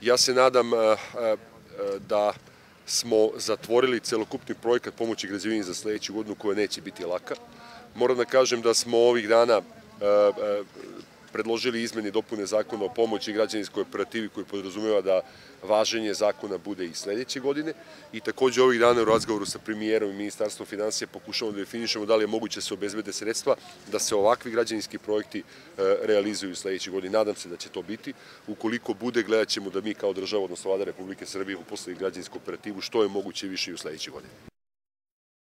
Ja se nadam da smo zatvorili celokupni projekat pomoći građevini za sledeću godinu koja neće biti laka. Moram da kažem da smo ovih dana predložili izmeni dopune zakona o pomoći građaninskoj operativi koji podrazumeva da važenje zakona bude i sledeće godine i takođe ovih dana u razgovoru sa premijerom i ministarstvom financija pokušamo da definišemo da li je moguće da se obezbede sredstva da se ovakvi građaninski projekti realizuju sledeće godine. Nadam se da će to biti. Ukoliko bude, gledat ćemo da mi kao država, odnosno vlada Republike Srbije, uposli građansku operativu što je moguće više i u sledeće godine.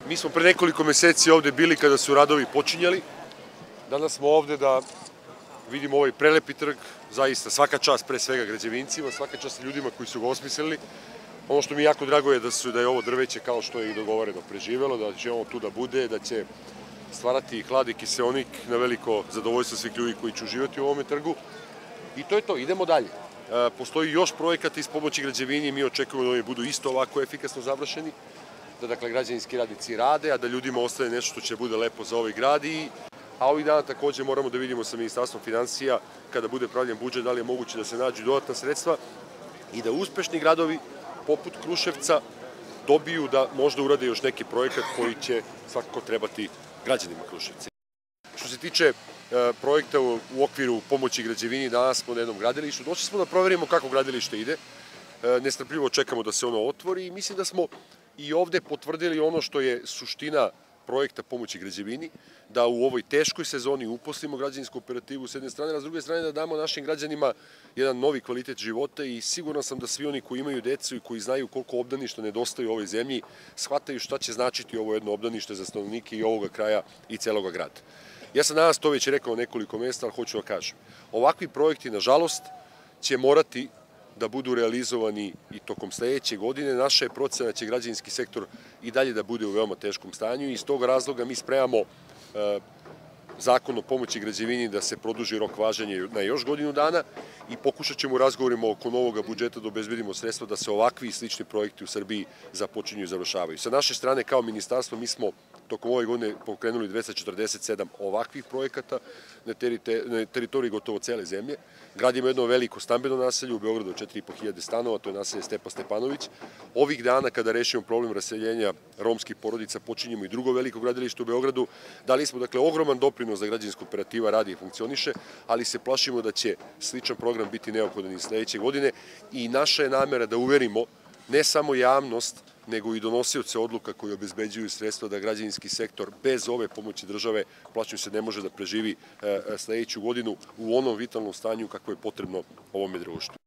Mi smo pre nekoliko meseci ovde bili kada su radovi počinjali. Danas smo ovde da vidimo ovaj prelepi trg, zaista svaka čast pre svega građevincima, svaka čast ljudima koji su ga osmislili. Ono što mi jako drago je da, su, da je ovo drveće kao što je i dogovoreno preživelo, da će ovo tu da bude, da će stvarati hlad i kiseonik na veliko zadovoljstvo svih ljudi koji će uživati u ovome trgu. I to je to, idemo dalje. E, postoji još projekata iz pomoći građevini i mi očekujemo da oni budu isto ovako efikasno završeni, da dakle građevinski radnici rade, a da ljudima ostane nešto što će bude lepo za ovaj grad i a ovih dana takođe moramo da vidimo sa Ministarstvom financija kada bude pravljen budžet da li je moguće da se nađu dodatna sredstva i da uspešni gradovi poput Kruševca dobiju da možda urade još neki projekat koji će svakako trebati građanima Kruševca. Što se tiče e, projekta u, okviru pomoći građevini, danas smo na jednom gradilištu. Došli smo da proverimo kako gradilište ide. E, nestrpljivo čekamo da se ono otvori i mislim da smo i ovde potvrdili ono što je suština projekta pomoći građevini, da u ovoj teškoj sezoni uposlimo građansku operativu s jedne strane, a s druge strane da damo našim građanima jedan novi kvalitet života i siguran sam da svi oni koji imaju decu i koji znaju koliko obdaništa nedostaju u ovoj zemlji, shvataju šta će značiti ovo jedno obdanište za stanovnike i ovoga kraja i celoga grada. Ja sam danas to već rekao nekoliko mesta, ali hoću da kažem. Ovakvi projekti, nažalost, će morati da budu realizovani i tokom sledeće godine. Naša je procena da će građanski sektor i dalje da bude u veoma teškom stanju i iz tog razloga mi spremamo e, zakon o pomoći građevini da se produži rok važenja na još godinu dana i pokušat ćemo u razgovorima oko novog budžeta da obezbedimo sredstva da se ovakvi i slični projekti u Srbiji započinju i završavaju. Sa naše strane kao ministarstvo mi smo tokom ove godine pokrenuli 247 ovakvih projekata na, teritoriji gotovo cele zemlje. Gradimo jedno veliko stambeno naselje u Beogradu 4500 stanova, to je naselje Stepa Stepanović. Ovih dana kada rešimo problem raseljenja romskih porodica počinjemo i drugo veliko gradilište u Beogradu. Dali smo dakle ogroman doprinos da građanska operativa radi i funkcioniše, ali se plašimo da će sličan program biti neophodan i sledeće godine i naša je namera da uverimo ne samo javnost, nego i donosioce odluka koji obezbeđuju sredstva da građevinski sektor bez ove pomoći države plaćaju se ne može da preživi e, sledeću godinu u onom vitalnom stanju kako je potrebno ovome društvu.